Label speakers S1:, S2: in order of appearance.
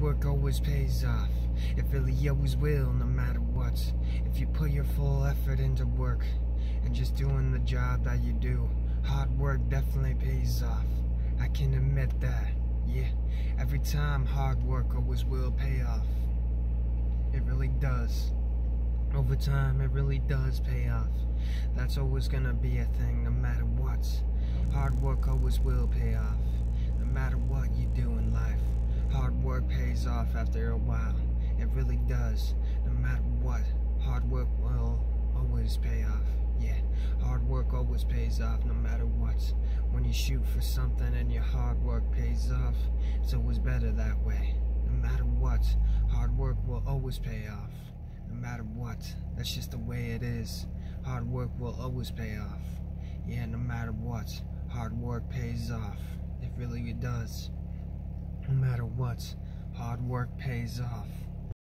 S1: Work always pays off. It really always will, no matter what. If you put your full effort into work and just doing the job that you do, hard work definitely pays off. I can admit that, yeah. Every time, hard work always will pay off. It really does. Over time, it really does pay off. That's always gonna be a thing, no matter what. Hard work always will pay off. No matter what you do pays off after a while. It really does. No matter what, hard work will always pay off. Yeah, hard work always pays off no matter what. When you shoot for something and your hard work pays off, it's always better that way. No matter what, hard work will always pay off. No matter what, that's just the way it is. Hard work will always pay off. Yeah, no matter what, hard work pays off. It really it does. No matter what, work pays off.